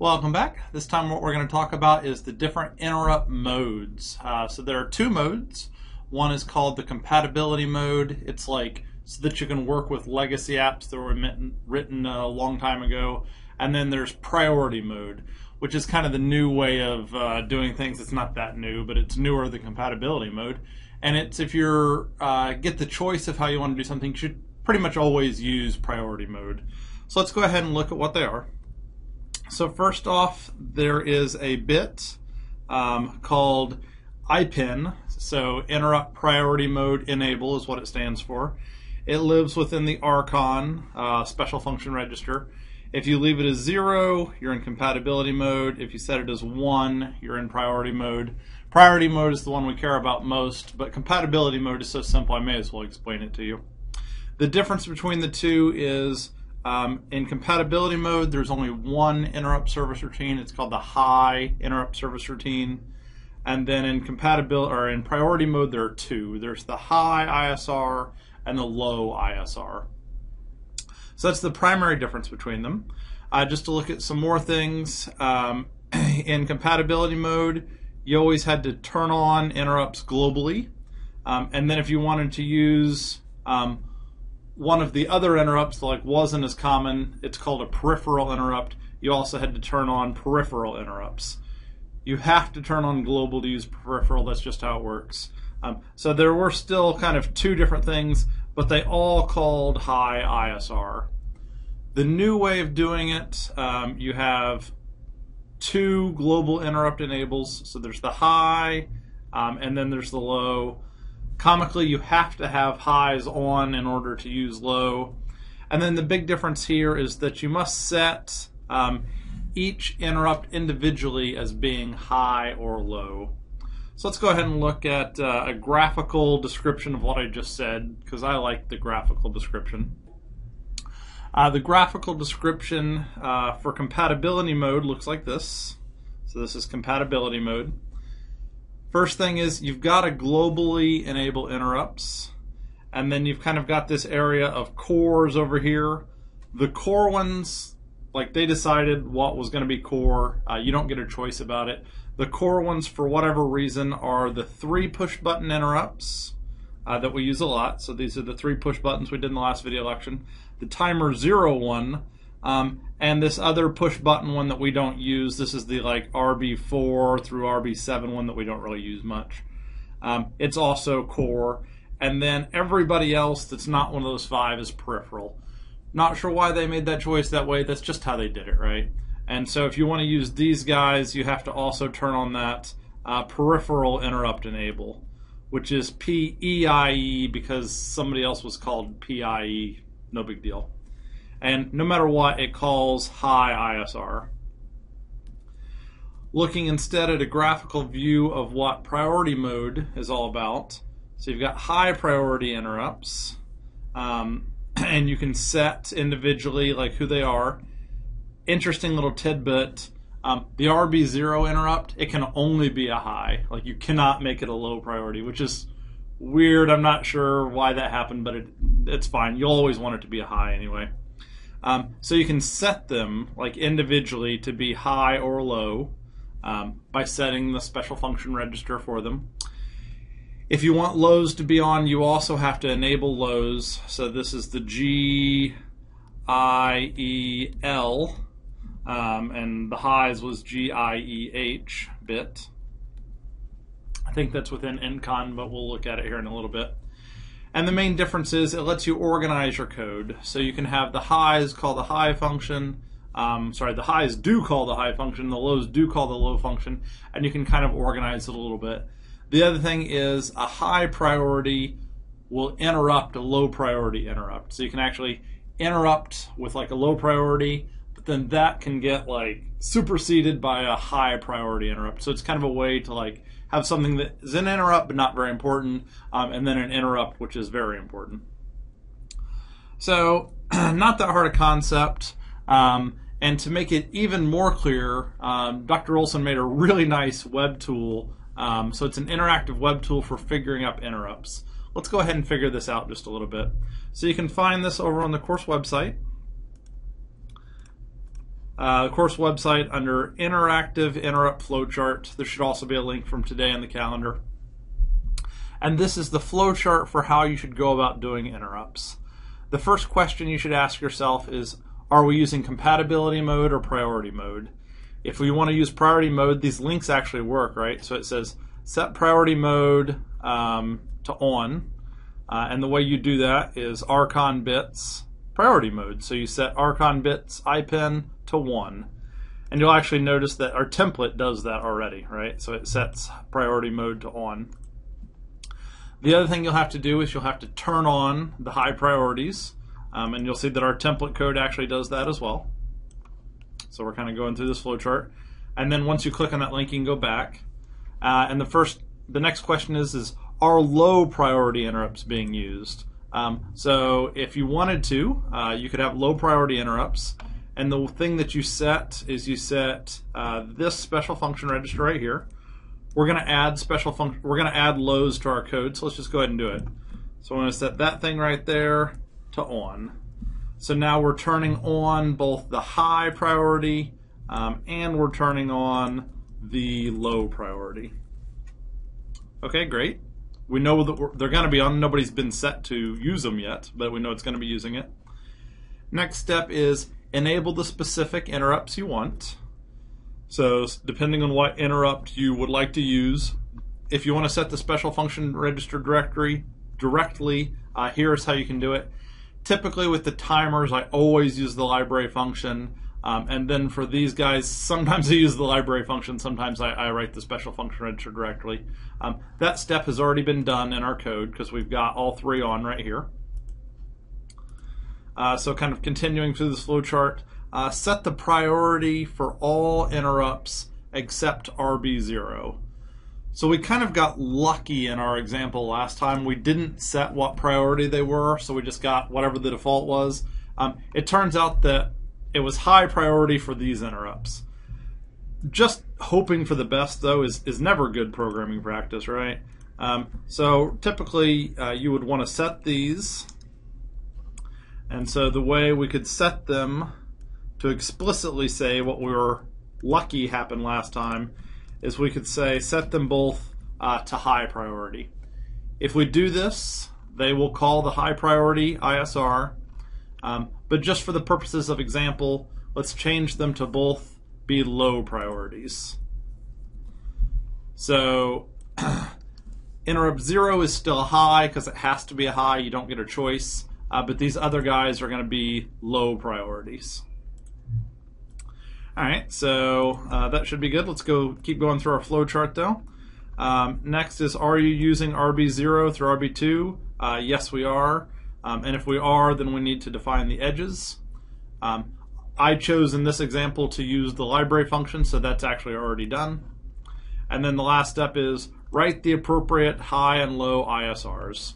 Welcome back. This time what we're going to talk about is the different interrupt modes. Uh, so there are two modes. One is called the compatibility mode. It's like so that you can work with legacy apps that were written a long time ago. And then there's priority mode, which is kind of the new way of uh, doing things. It's not that new, but it's newer than compatibility mode. And it's if you uh, get the choice of how you want to do something, you should pretty much always use priority mode. So let's go ahead and look at what they are. So first off, there is a bit um, called IPEN. So interrupt priority mode enable is what it stands for. It lives within the RCON uh, special function register. If you leave it as zero, you're in compatibility mode. If you set it as one, you're in priority mode. Priority mode is the one we care about most, but compatibility mode is so simple I may as well explain it to you. The difference between the two is um, in compatibility mode, there's only one interrupt service routine. It's called the high interrupt service routine. And then in compatibility or in priority mode, there are two. There's the high ISR and the low ISR. So that's the primary difference between them. Uh, just to look at some more things, um, in compatibility mode, you always had to turn on interrupts globally. Um, and then if you wanted to use um, one of the other interrupts like wasn't as common. It's called a peripheral interrupt. You also had to turn on peripheral interrupts. You have to turn on global to use peripheral. That's just how it works. Um, so there were still kind of two different things, but they all called high ISR. The new way of doing it, um, you have two global interrupt enables. So there's the high, um, and then there's the low. Comically, you have to have highs on in order to use low. And then the big difference here is that you must set um, each interrupt individually as being high or low. So let's go ahead and look at uh, a graphical description of what I just said, because I like the graphical description. Uh, the graphical description uh, for compatibility mode looks like this. So this is compatibility mode. First thing is you've got to globally enable interrupts. And then you've kind of got this area of cores over here. The core ones, like they decided what was going to be core. Uh, you don't get a choice about it. The core ones, for whatever reason, are the three push button interrupts uh, that we use a lot. So these are the three push buttons we did in the last video lection. The timer zero one, um, and this other push button one that we don't use, this is the like RB4 through RB7 one that we don't really use much. Um, it's also core. And then everybody else that's not one of those five is peripheral. Not sure why they made that choice that way. That's just how they did it, right? And so if you want to use these guys, you have to also turn on that uh, peripheral interrupt enable, which is PEIE because somebody else was called PIE. No big deal and no matter what, it calls high ISR. Looking instead at a graphical view of what priority mode is all about. So you've got high priority interrupts, um, and you can set individually like who they are. Interesting little tidbit. Um, the RB0 interrupt, it can only be a high. Like you cannot make it a low priority, which is weird. I'm not sure why that happened, but it, it's fine. You'll always want it to be a high anyway. Um, so you can set them like individually to be high or low um, by setting the special function register for them. If you want lows to be on, you also have to enable lows. So this is the G I E L, um, and the highs was G I E H bit. I think that's within INTCON, but we'll look at it here in a little bit. And the main difference is it lets you organize your code. So you can have the highs call the high function. Um, sorry, the highs do call the high function, the lows do call the low function, and you can kind of organize it a little bit. The other thing is a high priority will interrupt a low priority interrupt. So you can actually interrupt with like a low priority, but then that can get like superseded by a high priority interrupt. So it's kind of a way to like have something that is an interrupt but not very important, um, and then an interrupt which is very important. So, not that hard a concept. Um, and to make it even more clear, um, Dr. Olson made a really nice web tool. Um, so it's an interactive web tool for figuring up interrupts. Let's go ahead and figure this out just a little bit. So you can find this over on the course website. Uh, course website under interactive interrupt flowchart. There should also be a link from today in the calendar. And this is the flowchart for how you should go about doing interrupts. The first question you should ask yourself is Are we using compatibility mode or priority mode? If we want to use priority mode, these links actually work, right? So it says set priority mode um, to on. Uh, and the way you do that is RCON bits priority mode. So you set RCON bits IPEN to 1. And you'll actually notice that our template does that already, right? So it sets priority mode to on. The other thing you'll have to do is you'll have to turn on the high priorities. Um, and you'll see that our template code actually does that as well. So we're kind of going through this flowchart. And then once you click on that link, you can go back. Uh, and the first, the next question is, is are low priority interrupts being used? Um, so if you wanted to, uh, you could have low priority interrupts. And the thing that you set is you set uh, this special function register right here. We're going to add special function. We're going to add lows to our code. So let's just go ahead and do it. So I'm going to set that thing right there to on. So now we're turning on both the high priority um, and we're turning on the low priority. Okay, great. We know that they're going to be on. Nobody's been set to use them yet, but we know it's going to be using it. Next step is enable the specific interrupts you want. So depending on what interrupt you would like to use, if you want to set the special function register directory directly, uh, here's how you can do it. Typically with the timers, I always use the library function. Um, and then for these guys, sometimes I use the library function, sometimes I, I write the special function register directly. Um, that step has already been done in our code because we've got all three on right here. Uh, so kind of continuing through this flowchart, uh, set the priority for all interrupts except RB0. So we kind of got lucky in our example last time. We didn't set what priority they were, so we just got whatever the default was. Um, it turns out that it was high priority for these interrupts. Just hoping for the best, though, is, is never good programming practice, right? Um, so typically, uh, you would want to set these. And so the way we could set them to explicitly say what we were lucky happened last time is we could say set them both uh, to high priority. If we do this, they will call the high priority ISR. Um, but just for the purposes of example, let's change them to both be low priorities. So interrupt zero is still high because it has to be a high. You don't get a choice. Uh, but these other guys are going to be low priorities. All right, so uh, that should be good. Let's go keep going through our flow chart though. Um, next is, are you using RB0 through RB2? Uh, yes, we are. Um, and if we are, then we need to define the edges. Um, I chose in this example to use the library function, so that's actually already done. And then the last step is write the appropriate high and low ISRs.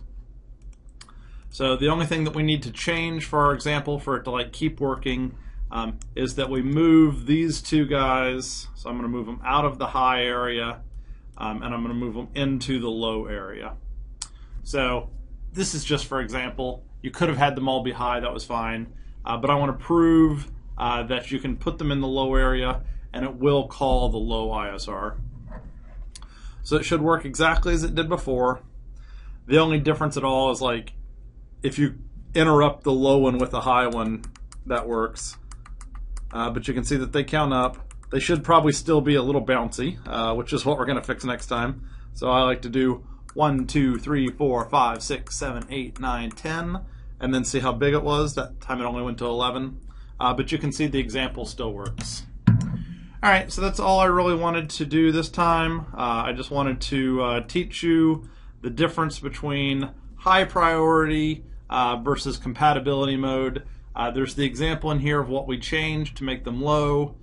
So the only thing that we need to change for our example for it to like keep working um, is that we move these two guys. So I'm going to move them out of the high area um, and I'm going to move them into the low area. So this is just for example. You could have had them all be high, that was fine. Uh, but I want to prove uh, that you can put them in the low area and it will call the low ISR. So it should work exactly as it did before. The only difference at all is like if you interrupt the low one with the high one, that works. Uh, but you can see that they count up. They should probably still be a little bouncy, uh, which is what we're going to fix next time. So I like to do 1, 2, 3, 4, 5, 6, 7, 8, 9, 10, and then see how big it was. That time it only went to 11. Uh, but you can see the example still works. All right, so that's all I really wanted to do this time. Uh, I just wanted to uh, teach you the difference between high priority uh, versus compatibility mode. Uh, there's the example in here of what we changed to make them low.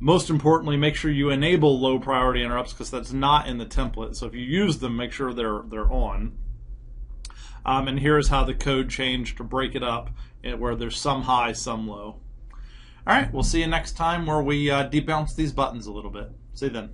Most importantly, make sure you enable low priority interrupts because that's not in the template. So if you use them, make sure they're they're on. Um, and here's how the code changed to break it up eh, where there's some high, some low. All right, we'll see you next time where we uh, debounce these buttons a little bit. See you then.